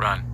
Run.